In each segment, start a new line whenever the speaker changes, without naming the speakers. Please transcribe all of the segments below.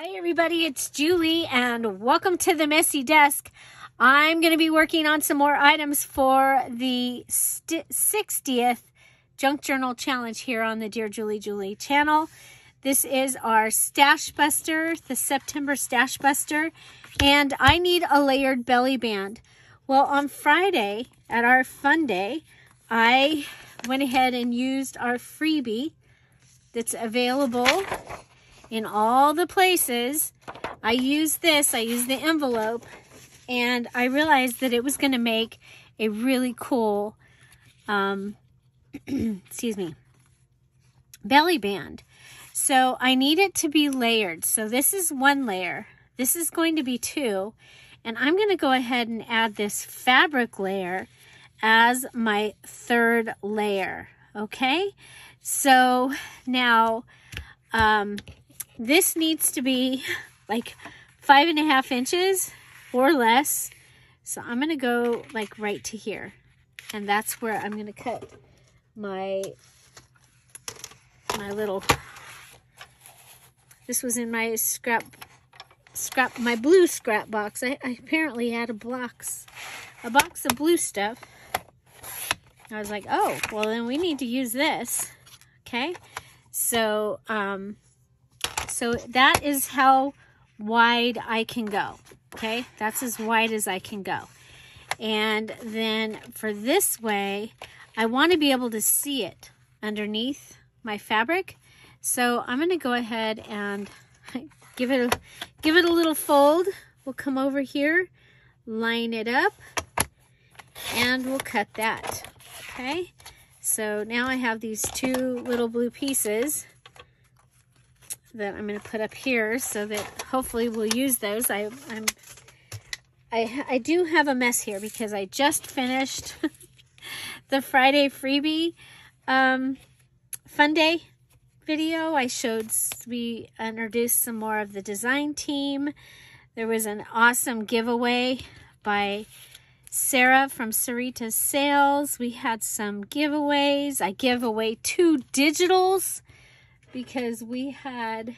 Hi everybody, it's Julie and welcome to the Messy Desk. I'm going to be working on some more items for the 60th Junk Journal Challenge here on the Dear Julie Julie channel. This is our Stash Buster, the September Stash Buster, and I need a layered belly band. Well, on Friday at our fun day, I went ahead and used our freebie that's available in all the places. I used this, I used the envelope, and I realized that it was going to make a really cool, um, excuse me, belly band. So I need it to be layered. So this is one layer. This is going to be two. And I'm going to go ahead and add this fabric layer as my third layer. Okay. So now, um, this needs to be like five and a half inches or less. So I'm going to go like right to here. And that's where I'm going to cut my, my little, this was in my scrap, scrap, my blue scrap box. I, I apparently had a box, a box of blue stuff. I was like, oh, well then we need to use this. Okay. So, um, so that is how wide I can go. Okay, that's as wide as I can go. And then for this way, I want to be able to see it underneath my fabric. So I'm going to go ahead and give it a, give it a little fold. We'll come over here, line it up, and we'll cut that. Okay, so now I have these two little blue pieces that I'm going to put up here so that hopefully we'll use those. I, I'm, I, I do have a mess here because I just finished the Friday freebie um, fun day video. I showed, we introduced some more of the design team. There was an awesome giveaway by Sarah from Sarita Sales. We had some giveaways. I give away two digitals because we had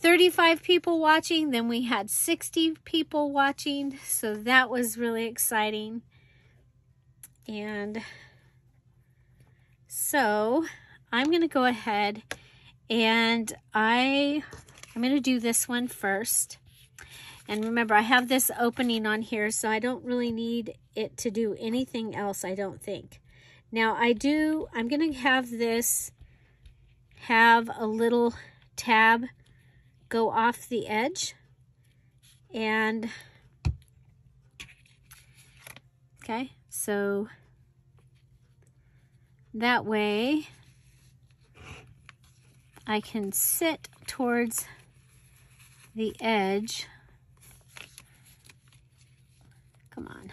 35 people watching, then we had 60 people watching, so that was really exciting. And so I'm going to go ahead and I, I'm going to do this one first. And remember, I have this opening on here, so I don't really need it to do anything else, I don't think. Now, I do, I'm going to have this have a little tab go off the edge and okay so that way I can sit towards the edge. Come on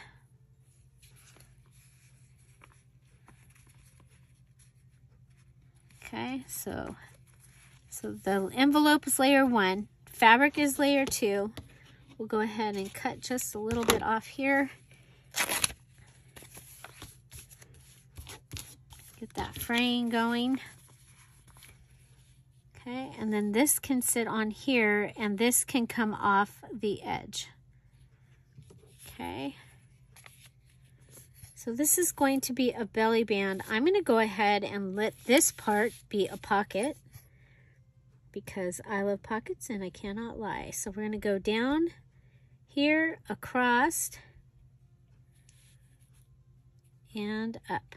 Okay, so, so the envelope is layer one, fabric is layer two. We'll go ahead and cut just a little bit off here. Get that fraying going. Okay, and then this can sit on here and this can come off the edge. Okay. So this is going to be a belly band. I'm going to go ahead and let this part be a pocket because I love pockets and I cannot lie. So we're going to go down here, across, and up.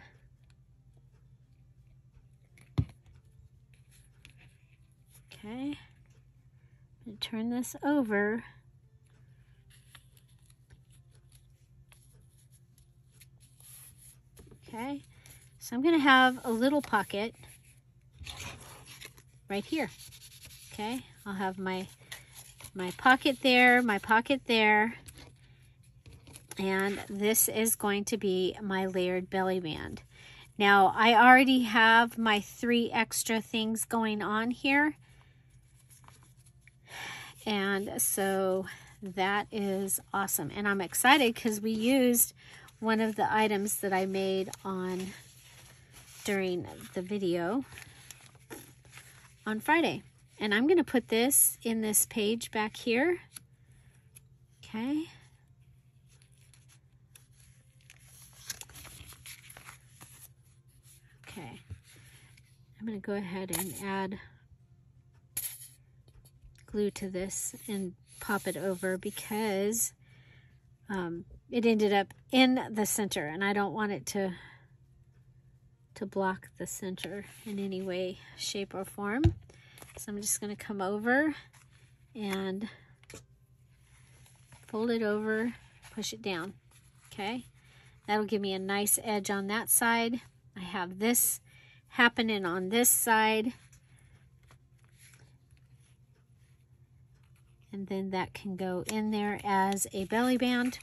Okay, turn this over. Okay, so I'm to have a little pocket right here. Okay, I'll have my my pocket there, my pocket there, and this is going to be my layered belly band. Now, I already have my three extra things going on here. And so that is awesome. And I'm excited because we used one of the items that I made on during the video on Friday. And I'm going to put this in this page back here. Okay. Okay. I'm going to go ahead and add glue to this and pop it over because um, it ended up in the center and I don't want it to to block the center in any way, shape, or form. So I'm just going to come over and fold it over, push it down. Okay, that'll give me a nice edge on that side. I have this happening on this side. And then that can go in there as a belly band.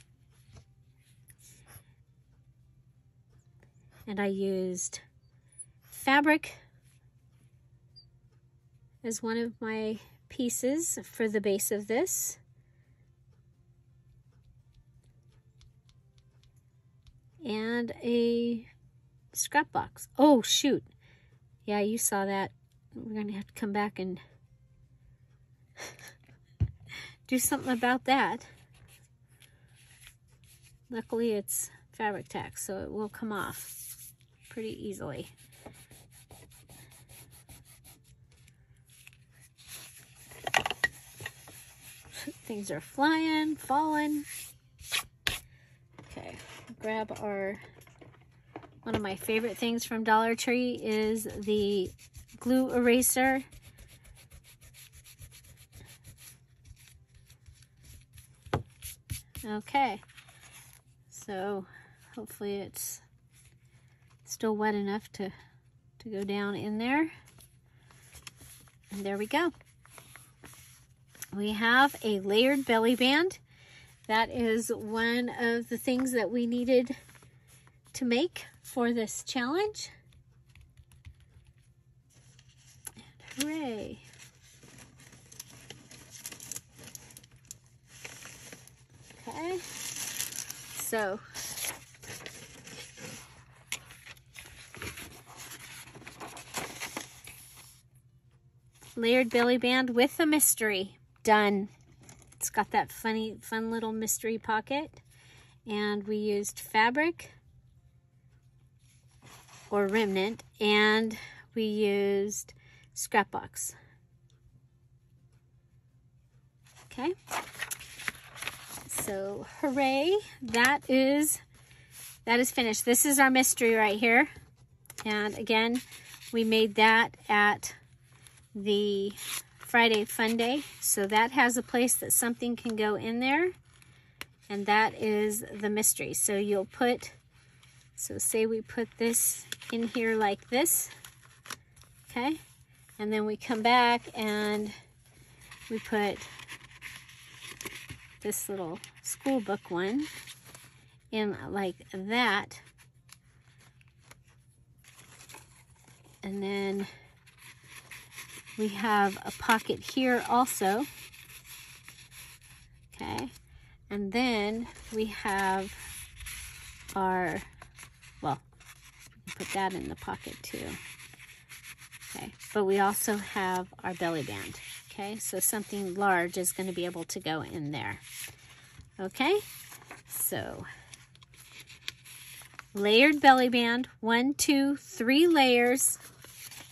And I used fabric as one of my pieces for the base of this. And a scrap box. Oh, shoot. Yeah, you saw that. We're going to have to come back and do something about that. Luckily, it's Fabri-Tac, so it will come off pretty easily. Things are flying, falling. Okay, grab our, one of my favorite things from Dollar Tree is the glue eraser. Okay, so hopefully it's still wet enough to, to go down in there. And there we go we have a layered belly band. That is one of the things that we needed to make for this challenge. And hooray. Okay, so layered belly band with a mystery done. It's got that funny, fun little mystery pocket. And we used fabric or remnant and we used scrapbox. Okay. So hooray, that is that is finished. This is our mystery right here. And again, we made that at the Friday Fun Day. So that has a place that something can go in there. And that is the mystery. So you'll put, so say we put this in here like this. Okay. And then we come back and we put this little school book one in like that. And then we have a pocket here also. Okay. And then we have our, well, put that in the pocket too. Okay. But we also have our belly band. Okay. So something large is going to be able to go in there. Okay. So layered belly band, one, two, three layers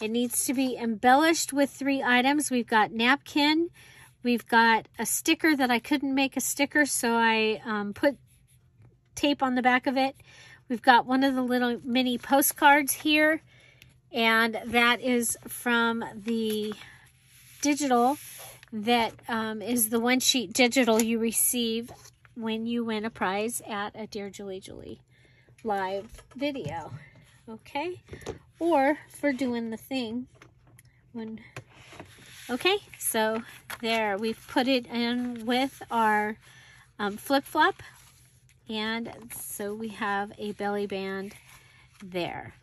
it needs to be embellished with three items. We've got napkin. We've got a sticker that I couldn't make a sticker, so I um, put tape on the back of it. We've got one of the little mini postcards here, and that is from the digital that um, is the one sheet digital you receive when you win a prize at a Dear Julie Julie live video. Okay? Or for doing the thing. When okay so there we've put it in with our um, flip-flop. And so we have a belly band there.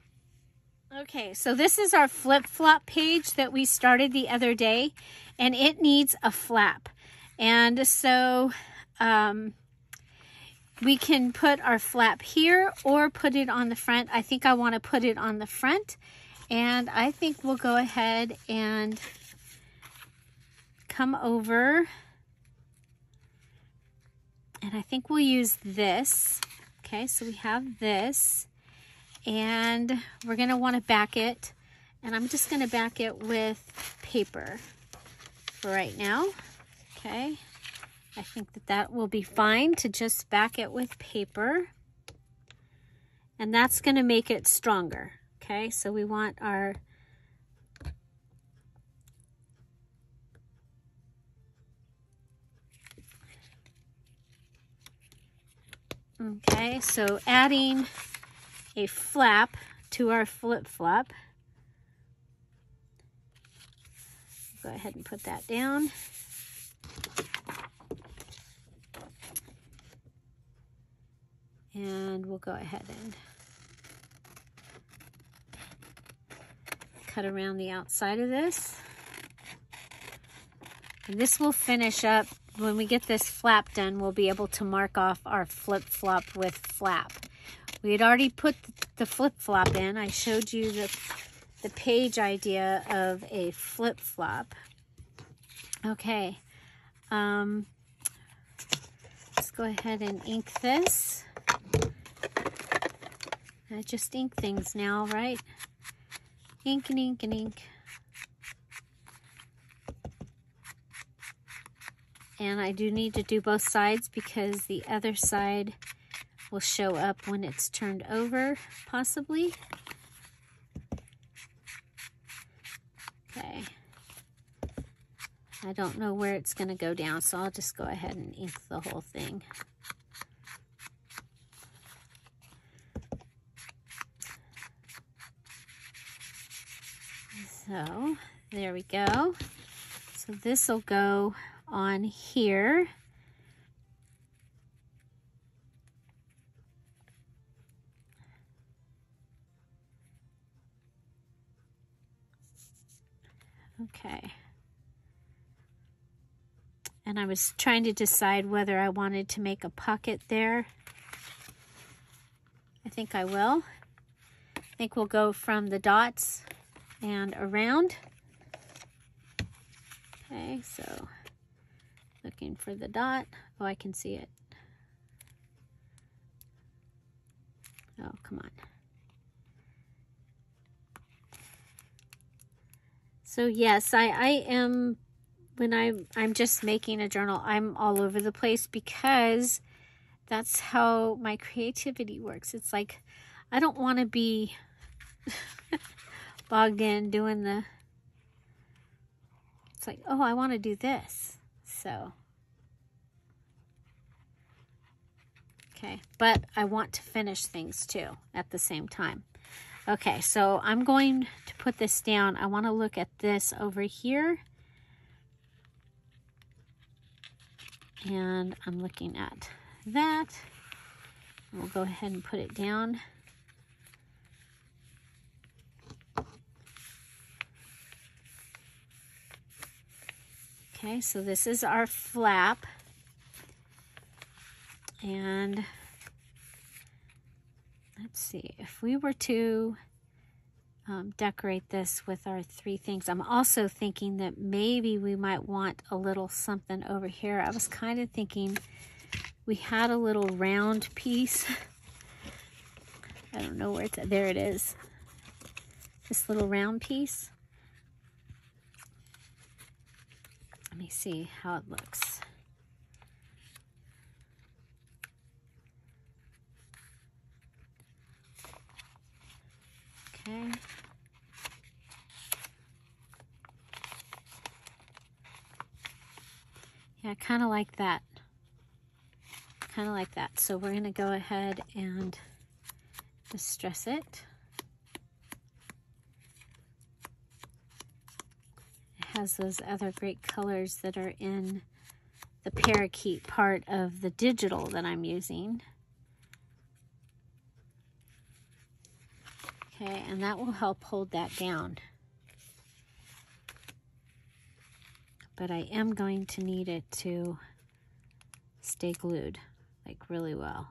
Okay so this is our flip-flop page that we started the other day. And it needs a flap. And so um, we can put our flap here or put it on the front. I think I want to put it on the front. And I think we'll go ahead and come over and I think we'll use this. Okay, so we have this and we're gonna wanna back it and I'm just gonna back it with paper for right now. Okay, I think that that will be fine to just back it with paper and that's gonna make it stronger. Okay, so we want our Okay, so adding a flap to our flip-flop. Go ahead and put that down. And we'll go ahead and cut around the outside of this. And this will finish up when we get this flap done, we'll be able to mark off our flip-flop with flap. We had already put the flip-flop in. I showed you the, the page idea of a flip-flop. Okay. Um, let's go ahead and ink this. I just ink things now, right? Ink and ink and ink. And I do need to do both sides because the other side will show up when it's turned over, possibly. Okay. I don't know where it's going to go down, so I'll just go ahead and ink the whole thing. So, there we go. So this will go on here. Okay. And I was trying to decide whether I wanted to make a pocket there. I think I will. I think we'll go from the dots and around. Okay, so Looking for the dot. Oh, I can see it. Oh, come on. So yes, I, I am, when I'm, I'm just making a journal, I'm all over the place because that's how my creativity works. It's like, I don't want to be bogged in doing the, it's like, oh, I want to do this. So, okay, but I want to finish things too at the same time. Okay, so I'm going to put this down. I want to look at this over here. And I'm looking at that. We'll go ahead and put it down. Okay, so this is our flap. And let's see, if we were to um, decorate this with our three things, I'm also thinking that maybe we might want a little something over here. I was kind of thinking we had a little round piece. I don't know where it's at. There it is. This little round piece. Me see how it looks. Okay. Yeah, kind of like that. Kind of like that. So we're going to go ahead and distress it. Has those other great colors that are in the parakeet part of the digital that I'm using. Okay, and that will help hold that down. But I am going to need it to stay glued, like really well.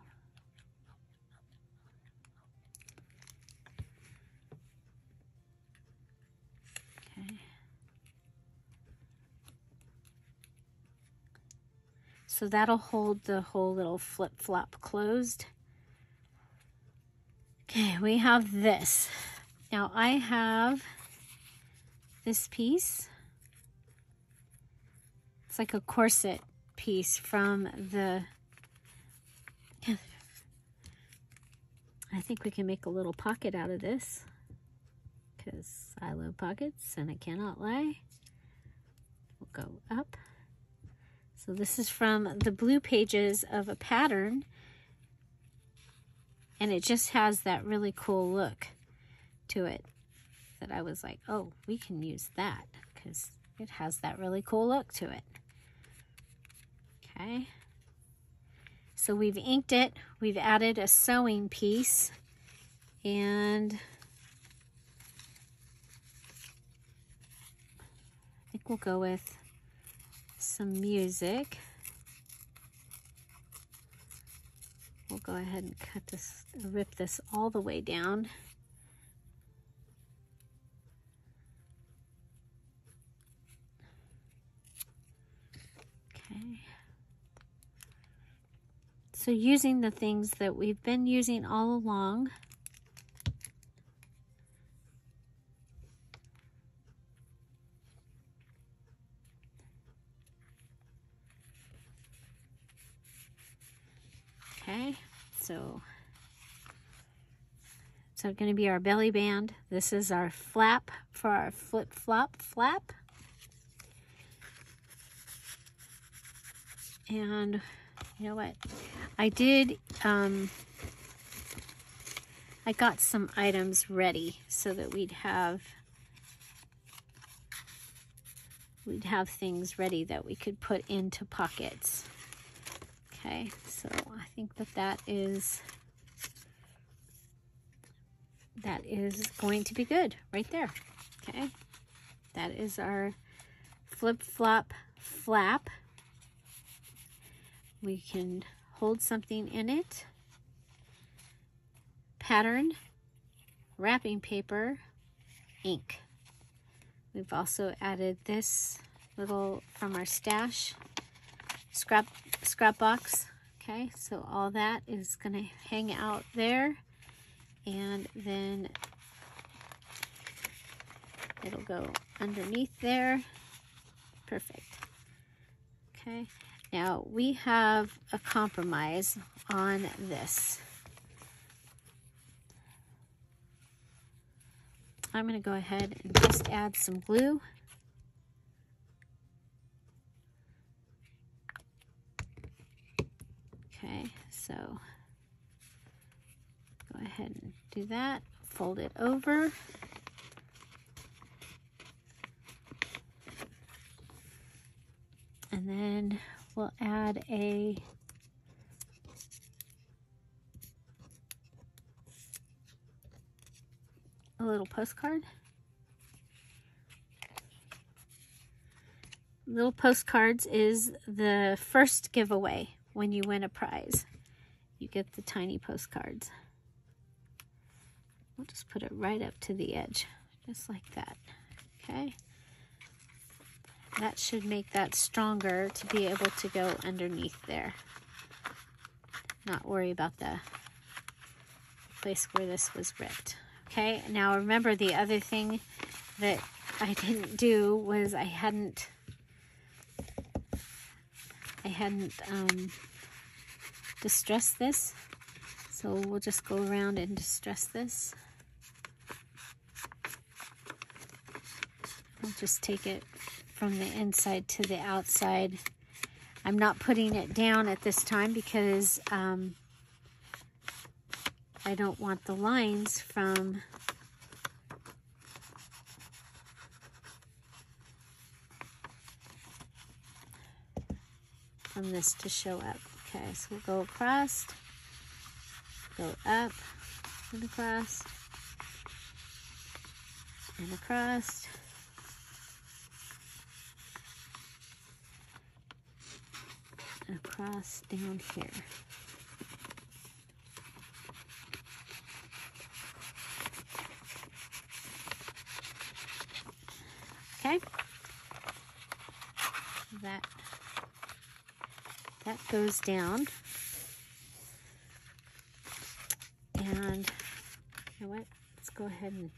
So that'll hold the whole little flip-flop closed. Okay, we have this. Now I have this piece. It's like a corset piece from the I think we can make a little pocket out of this because I love pockets and I cannot lie. We'll go up. So this is from the blue pages of a pattern and it just has that really cool look to it that I was like, oh, we can use that because it has that really cool look to it. Okay. So we've inked it, we've added a sewing piece, and I think we'll go with some music. We'll go ahead and cut this, rip this all the way down. Okay. So using the things that we've been using all along. Okay, so so it's going to be our belly band. This is our flap for our flip-flop flap. And you know what? I did, um, I got some items ready so that we'd have, we'd have things ready that we could put into pockets. Okay, so I think that that is, that is going to be good right there. Okay, that is our flip-flop flap we can hold something in it, pattern, wrapping paper, ink. We've also added this little from our stash scrap scrap box. Okay, so all that is going to hang out there and then it'll go underneath there. Perfect. Okay. Now we have a compromise on this. I'm going to go ahead and just add some glue. Okay, so go ahead and do that. Fold it over. And then we'll add a a little postcard. Little postcards is the first giveaway when you win a prize. You get the tiny postcards. We'll just put it right up to the edge, just like that, okay? That should make that stronger to be able to go underneath there. Not worry about the place where this was ripped. Okay, now remember the other thing that I didn't do was I hadn't I hadn't um, distressed this. So we'll just go around and distress this. I'll just take it from the inside to the outside. I'm not putting it down at this time because um, I don't want the lines from from this to show up. Okay, so we'll go across, go up, and across, and across. Across down here. Okay. That that goes down. And you know what? Let's go ahead and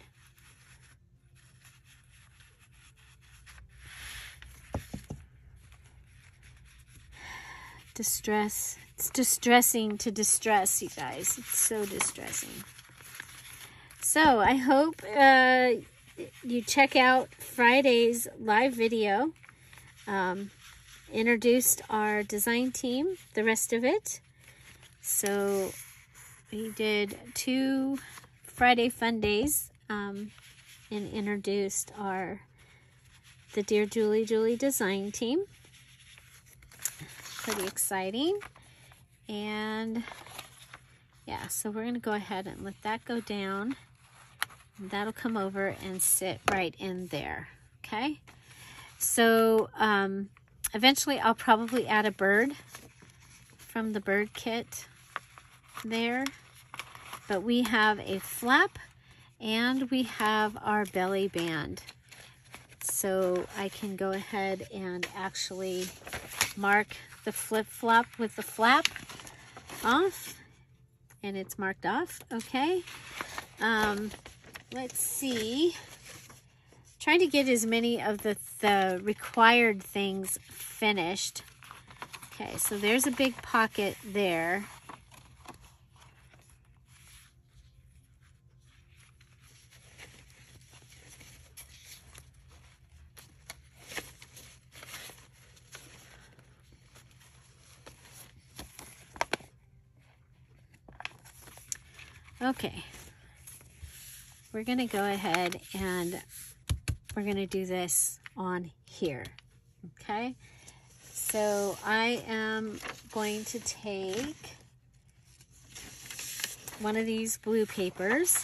distress. It's distressing to distress, you guys. It's so distressing. So I hope uh, you check out Friday's live video. Um, introduced our design team, the rest of it. So we did two Friday fun days um, and introduced our the Dear Julie Julie design team. Pretty exciting. And yeah, so we're to go ahead and let that go down. That'll come over and sit right in there. Okay. So um, eventually I'll probably add a bird from the bird kit there. But we have a flap and we have our belly band. So I can go ahead and actually mark the flip-flop with the flap off. And it's marked off, okay? Um, let's see. Trying to get as many of the, the required things finished. Okay, so there's a big pocket there. Okay, we're to go ahead and we're to do this on here. Okay, so I am going to take one of these blue papers.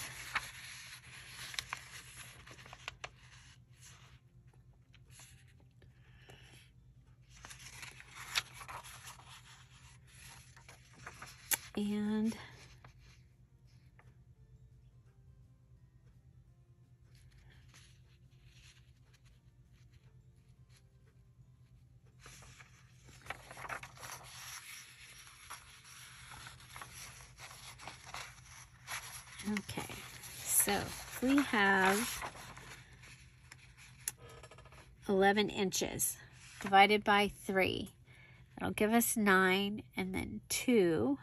And Okay, so we have 11 inches divided by 3. That'll give us 9 and then 2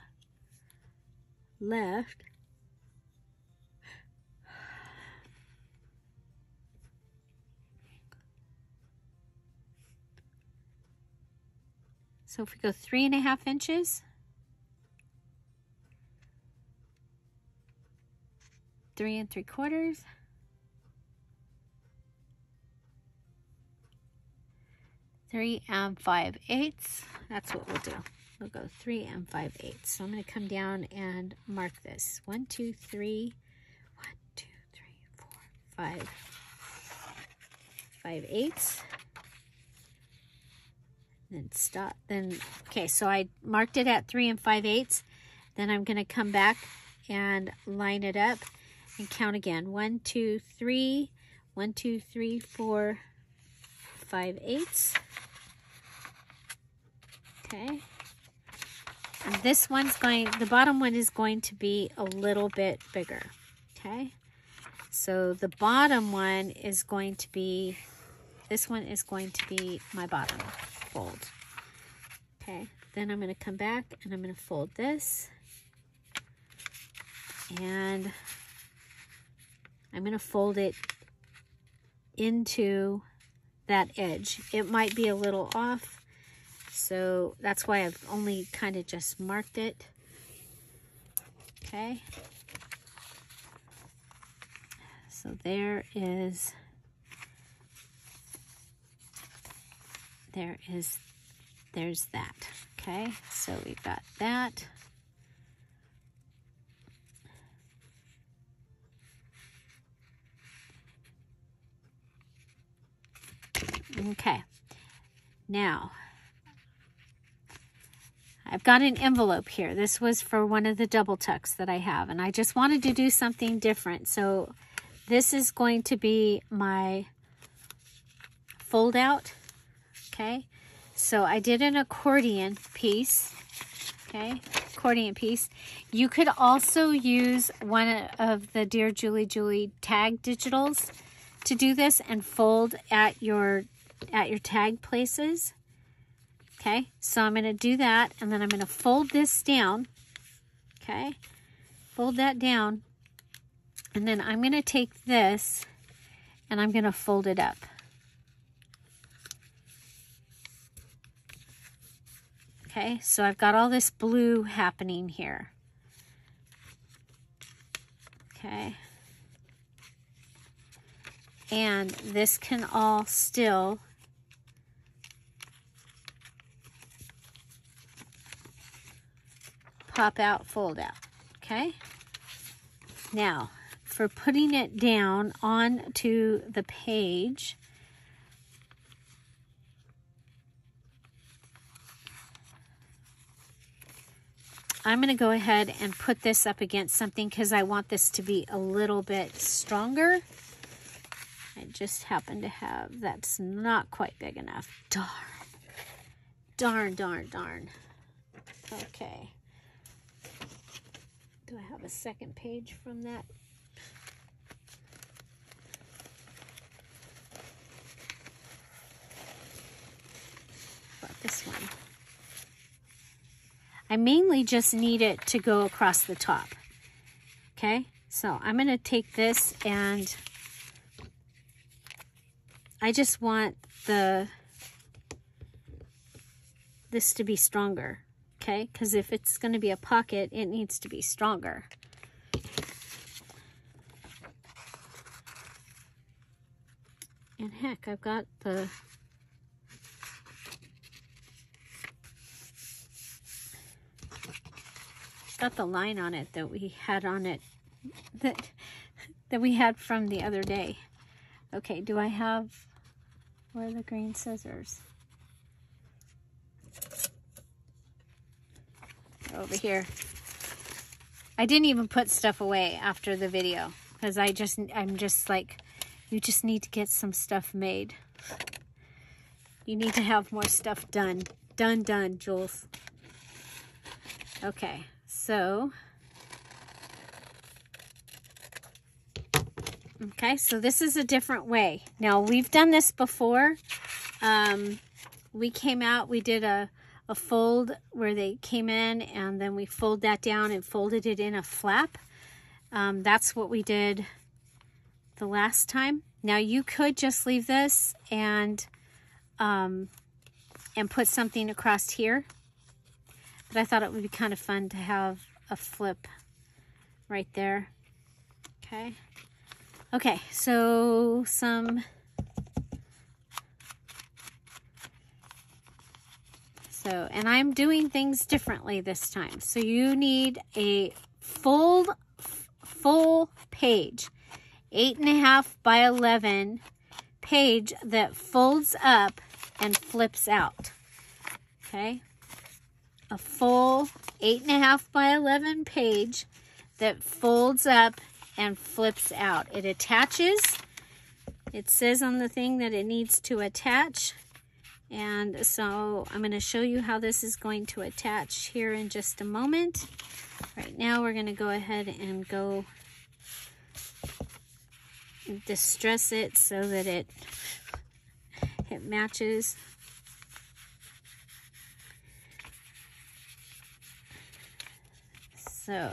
left. So if we go three and a half inches, three and three quarters. Three and five eighths. That's what we'll do. We'll go three and five eighths. So I'm going to come down and mark this. One, two, three. One, two, three, four, five. Five eighths. Then stop. Then, okay, so I marked it at three and five eighths. Then I'm going to come back and line it up and count again. One, two, three, one, two, three, four, five eighths. Okay. And this one's going, the bottom one is going to be a little bit bigger. Okay. So the bottom one is going to be, this one is going to be my bottom fold. Okay. Then I'm going to come back and I'm going to fold this. And I'm going to fold it into that edge. It might be a little off, so that's why I've only kind of just marked it. Okay. So there is, there is, there's that. Okay, so we've got that. Okay. Now, I've got an envelope here. This was for one of the double tucks that I have, and I just wanted to do something different. So this is going to be my fold out, okay? So I did an accordion piece, okay, accordion piece. You could also use one of the Dear Julie Julie tag digitals to do this and fold at your at your tag places. Okay, so I'm going to do that and then I'm going to fold this down. Okay, fold that down and then I'm going to take this and I'm going to fold it up. Okay, so I've got all this blue happening here. Okay. And this can all still pop out, fold out. Okay. Now, for putting it down onto the page, I'm going to go ahead and put this up against something because I want this to be a little bit stronger. I just happen to have, that's not quite big enough. Darn. Darn, darn, darn. Okay. Do I have a second page from that? About this one. I mainly just need it to go across the top. Okay, so I'm going to take this and I just want the this to be stronger. Okay, because if it's going to be a pocket, it needs to be stronger. And heck, I've got the got the line on it that we had on it that that we had from the other day. Okay, do I have where are the green scissors? Over here. I didn't even put stuff away after the video because I just I'm just like you just need to get some stuff made. You need to have more stuff done. Done, done, Jules. Okay. So, okay, so this is a different way. Now, we've done this before. Um, we came out, we did a, a fold where they came in and then we fold that down and folded it in a flap. Um, that's what we did the last time. Now you could just leave this and um, and put something across here but I thought it would be kind of fun to have a flip right there. Okay. Okay, so some... So, and I'm doing things differently this time. So you need a full, full page, eight and a half by 11 page that folds up and flips out. Okay a full eight and a half by 11 page that folds up and flips out. It attaches. It says on the thing that it needs to attach. And so I'm going to show you how this is going to attach here in just a moment. Right now we're going to go ahead and go distress it so that it it matches So,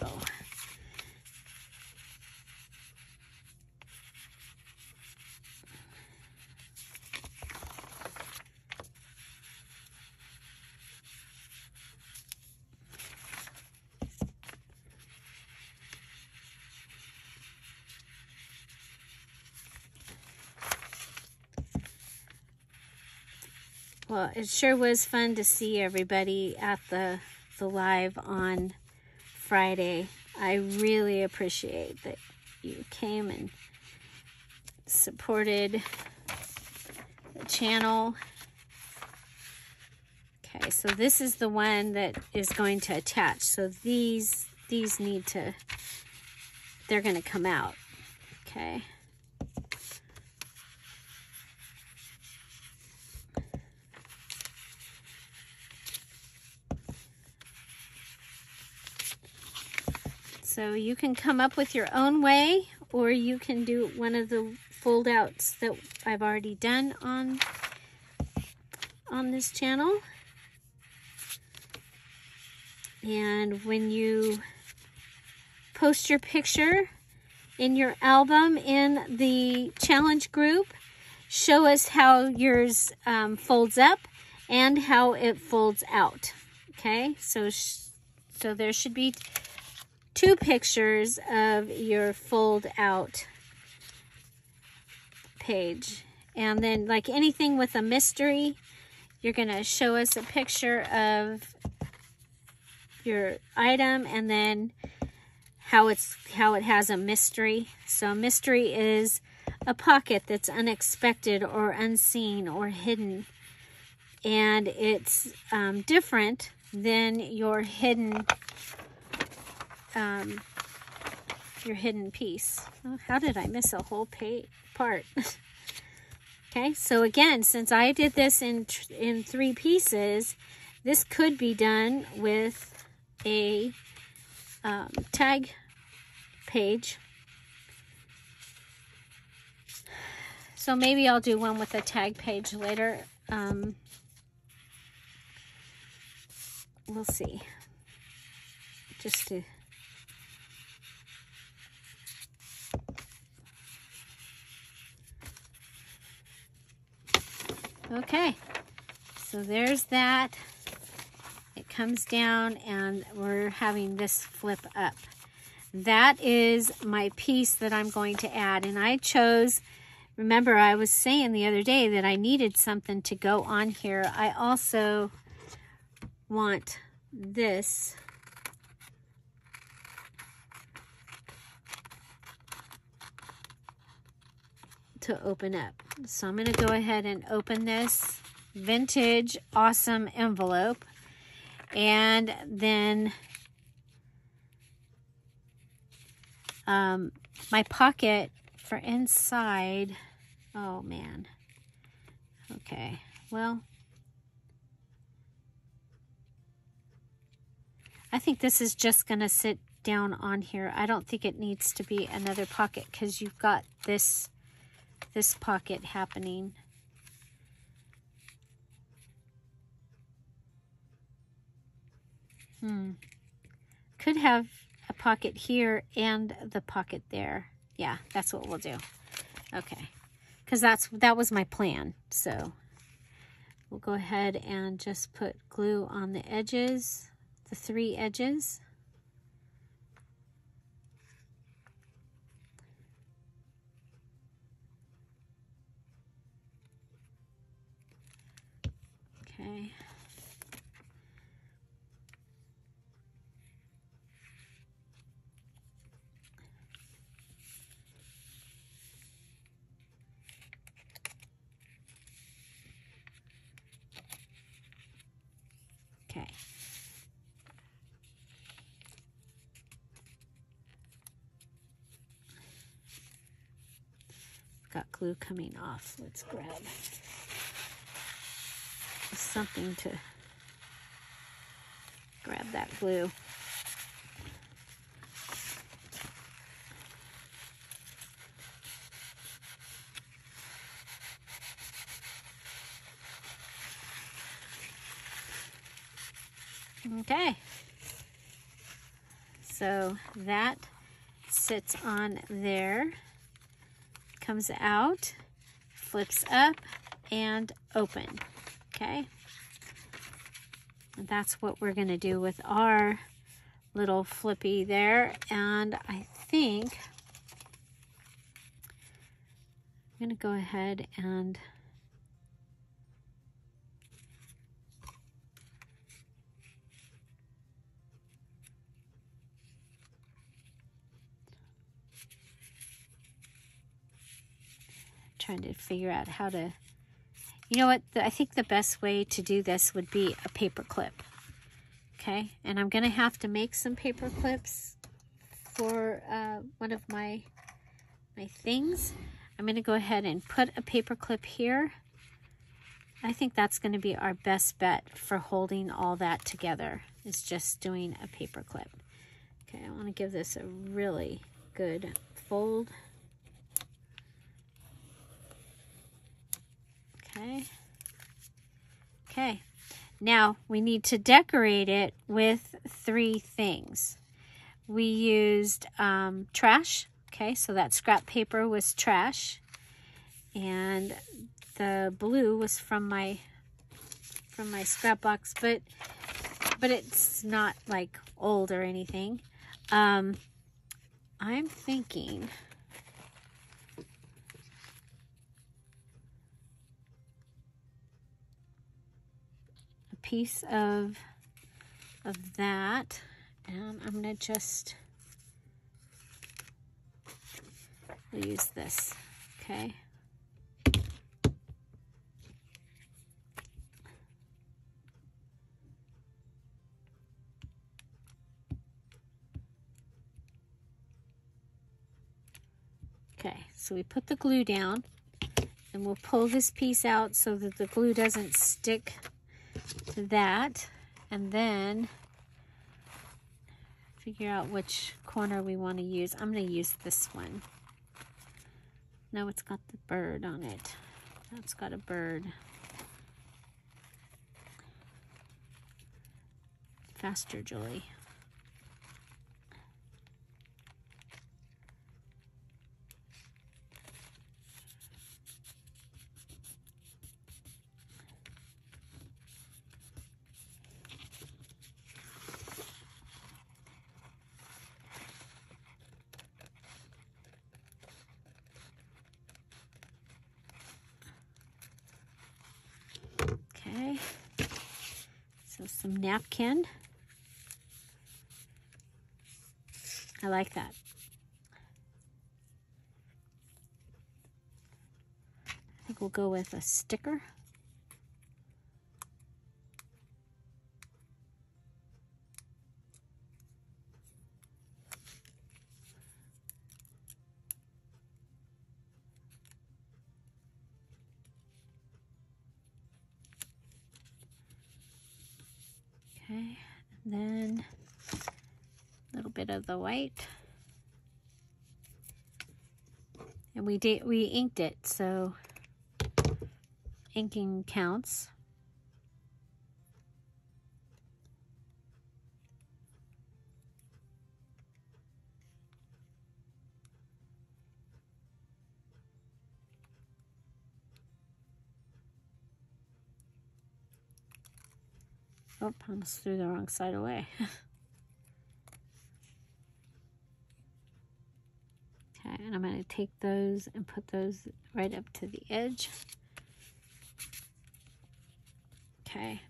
Well, it sure was fun to see everybody at the the live on Friday. I really appreciate that you came and supported the channel. Okay, so this is the one that is going to attach. So these these need to they're going to come out. Okay. So you can come up with your own way or you can do one of the fold outs that I've already done on, on this channel. And when you post your picture in your album in the challenge group, show us how yours um, folds up and how it folds out. Okay, so so there should be two pictures of your fold out page. And then like anything with a mystery, you're going to show us a picture of your item and then how it's how it has a mystery. So mystery is a pocket that's unexpected or unseen or hidden. And it's um, different than your hidden um, your hidden piece. Oh, how did I miss a whole part? okay, so again, since I did this in, in three pieces, this could be done with a um, tag page. So maybe I'll do one with a tag page later. Um, we'll see. Just to Okay, so there's that. It comes down and we're having this flip up. That is my piece that I'm going to add. And I chose, remember I was saying the other day that I needed something to go on here. I also want this to open up. So I'm going to go ahead and open this vintage awesome envelope. And then um, my pocket for inside. Oh, man. Okay. Well, I think this is just going to sit down on here. I don't think it needs to be another pocket because you've got this this pocket happening. Hmm. Could have a pocket here and the pocket there. Yeah, that's what we'll do. Okay. Because that's that was my plan. So we'll go ahead and just put glue on the edges, the three edges. Okay. Okay. Got glue coming off. Let's grab something to grab that glue. Okay. So that sits on there, comes out, flips up, and open. Okay. And that's what we're going to do with our little flippy there. And I think I'm going to go ahead and trying to figure out how to you know what? I think the best way to do this would be a paper clip. Okay, and I'm going to have to make some paper clips for uh, one of my, my things. I'm going to go ahead and put a paper clip here. I think that's going to be our best bet for holding all that together is just doing a paper clip. Okay, I want to give this a really good fold. Okay. Okay. Now we need to decorate it with three things. We used um, trash. Okay, so that scrap paper was trash. And the blue was from my from my scrap box, but but it's not like old or anything. Um, I'm thinking piece of of that, and I'm gonna just use this. Okay. Okay, so we put the glue down and we'll pull this piece out so that the glue doesn't stick that. And then figure out which corner we want to use. I'm going to use this one. No, it's got the bird on it. That's got a bird. Faster, Julie. Okay, so some napkin. I like that. I think we'll go with a sticker. Okay, and then a little bit of the white. And we did we inked it, so inking counts. Oh, I almost threw the wrong side away. okay, and I'm going to take those and put those right up to the edge. Okay.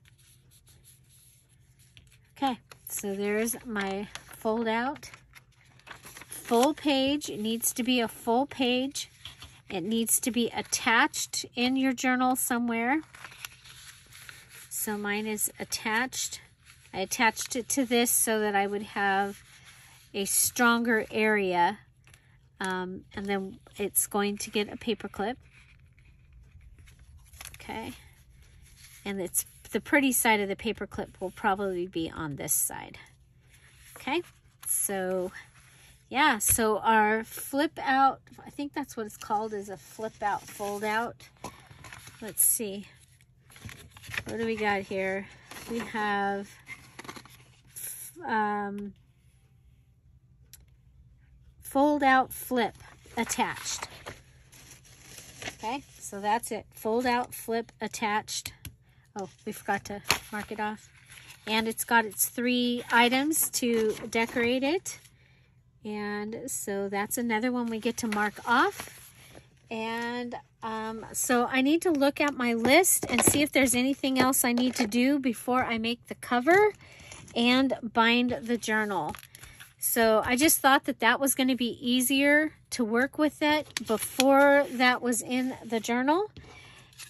Okay, so there's my fold out. Full page. It needs to be a full page. It needs to be attached in your journal somewhere. So mine is attached. I attached it to this so that I would have a stronger area. Um, and then it's going to get a paper clip. Okay. And it's the pretty side of the paper clip will probably be on this side. Okay. So yeah, so our flip out, I think that's what it's called, is a flip out fold out. Let's see. What do we got here? We have um, fold out flip attached. Okay, so that's it. Fold out flip attached. Oh, we forgot to mark it off. And it's got its three items to decorate it. And so that's another one we get to mark off. And um, so I need to look at my list and see if there's anything else I need to do before I make the cover and bind the journal. So I just thought that that was going to be easier to work with it before that was in the journal.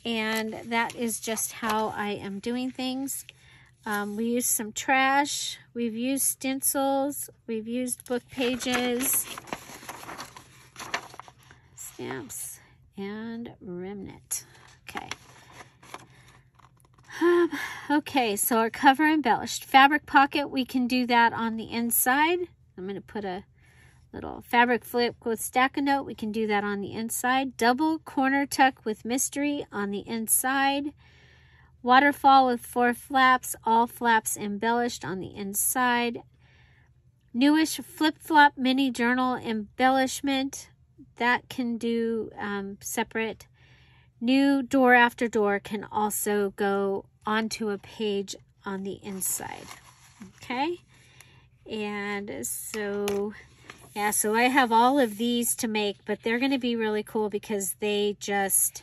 And that is just how I am doing things. Um, we used some trash. We've used stencils. We've used book pages, stamps, and remnant. Okay. Um, okay, so our cover embellished. Fabric pocket, we can do that on the inside. I'm going to put a little fabric flip with stack a note. We can do that on the inside. Double corner tuck with mystery on the inside. Waterfall with four flaps, all flaps embellished on the inside. Newish flip-flop mini journal embellishment. That can do um, separate. New door after door can also go onto a page on the inside. Okay. And so, yeah, so I have all of these to make, but they're going to be really cool because they just,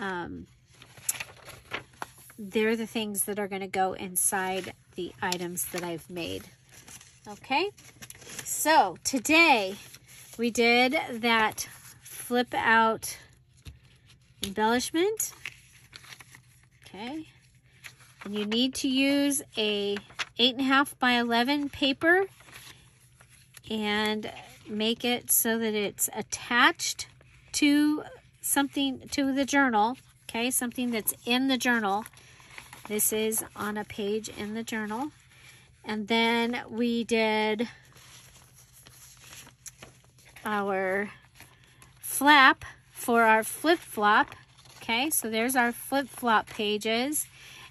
um, they're the things that are going to go inside the items that I've made. Okay, so today we did that flip out embellishment. Okay, and you need to use a eight and a half by 11 paper and make it so that it's attached to something to the journal okay something that's in the journal this is on a page in the journal. And then we did our flap for our flip-flop. Okay, so there's our flip-flop pages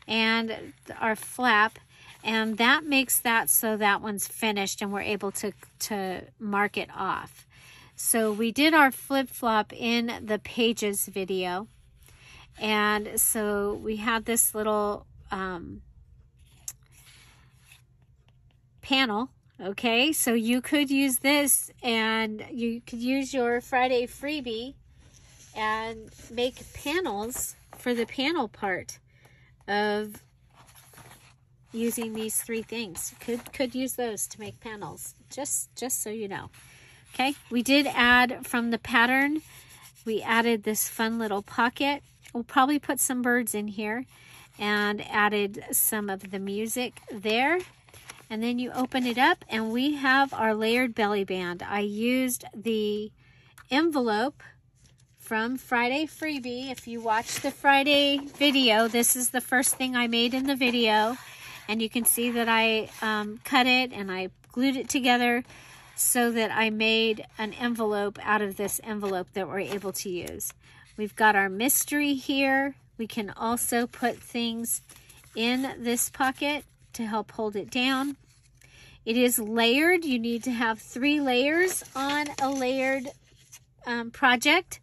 and our flap. And that makes that so that one's finished and we're able to, to mark it off. So we did our flip-flop in the pages video. And so we have this little um, panel. Okay, so you could use this and you could use your Friday freebie and make panels for the panel part of using these three things. Could could use those to make panels. Just just so you know. Okay, we did add from the pattern, we added this fun little pocket. We'll probably put some birds in here and added some of the music there. And then you open it up and we have our layered belly band. I used the envelope from Friday Freebie. If you watch the Friday video, this is the first thing I made in the video. And you can see that I um, cut it and I glued it together so that I made an envelope out of this envelope that we're able to use. We've got our mystery here. We can also put things in this pocket to help hold it down. It is layered. You need to have three layers on a layered um, project.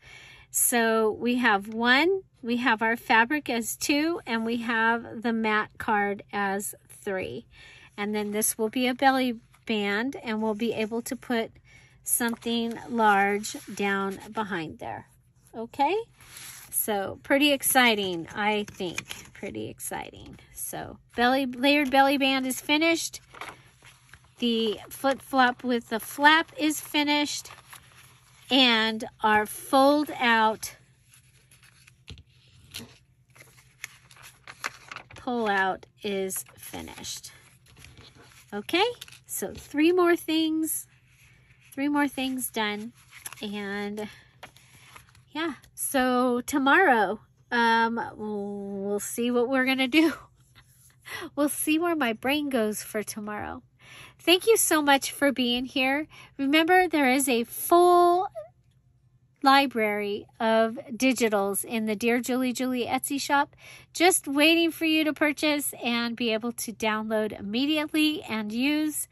So we have one, we have our fabric as two, and we have the mat card as three. And then this will be a belly band, and we'll be able to put something large down behind there. Okay? So pretty exciting, I think. Pretty exciting. So belly layered belly band is finished. The flip flop with the flap is finished. And our fold out pull out is finished. Okay, so three more things, three more things done. And yeah, so tomorrow, um, we'll see what we're going to do. we'll see where my brain goes for tomorrow. Thank you so much for being here. Remember, there is a full library of digitals in the Dear Julie Julie Etsy shop, just waiting for you to purchase and be able to download immediately and use.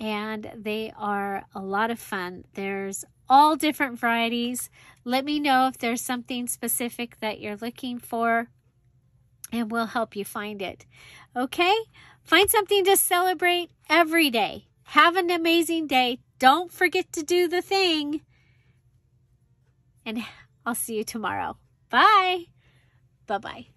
And they are a lot of fun. There's all different varieties. Let me know if there's something specific that you're looking for and we'll help you find it. Okay? Find something to celebrate every day. Have an amazing day. Don't forget to do the thing. And I'll see you tomorrow. Bye. Bye-bye.